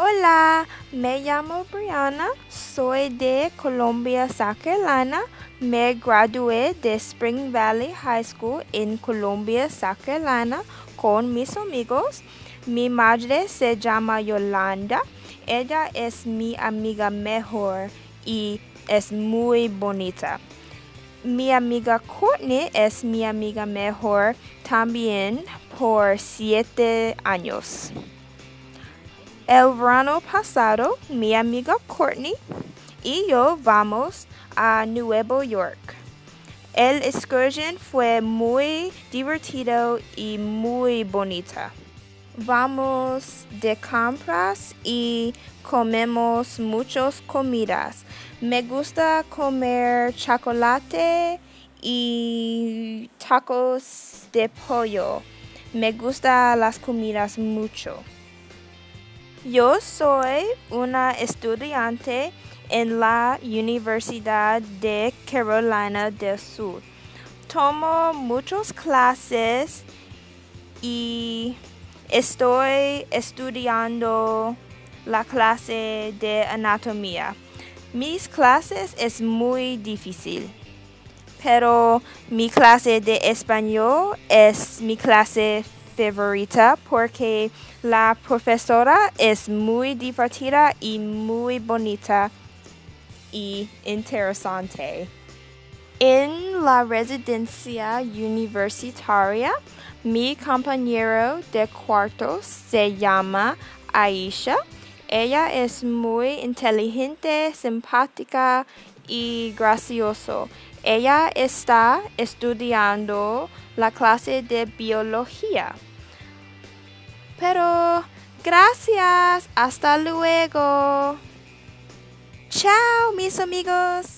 Hola, me llamo Brianna, soy de Columbia, South Carolina. Me gradué de Spring Valley High School en Columbia, South Carolina con mis amigos. Mi madre se llama Yolanda. Ella es mi amiga mejor y es muy bonita. Mi amiga Courtney es mi amiga mejor también por siete años. El verano pasado, mi amiga Courtney y yo vamos a Nueva York. El excursion fue muy divertido y muy bonita. Vamos de compras y comemos muchas comidas. Me gusta comer chocolate y tacos de pollo. Me gustan las comidas mucho. Yo soy una estudiante en la Universidad de Carolina del Sur. Tomo muchas clases y estoy estudiando la clase de anatomía. Mis clases es muy difícil, pero mi clase de español es mi clase favorita porque la profesora es muy divertida y muy bonita y interesante. En la residencia universitaria, mi compañero de cuarto se llama Aisha. Ella es muy inteligente, simpática y gracioso. Ella está estudiando la clase de biología. Pero gracias, hasta luego. Chao, mis amigos.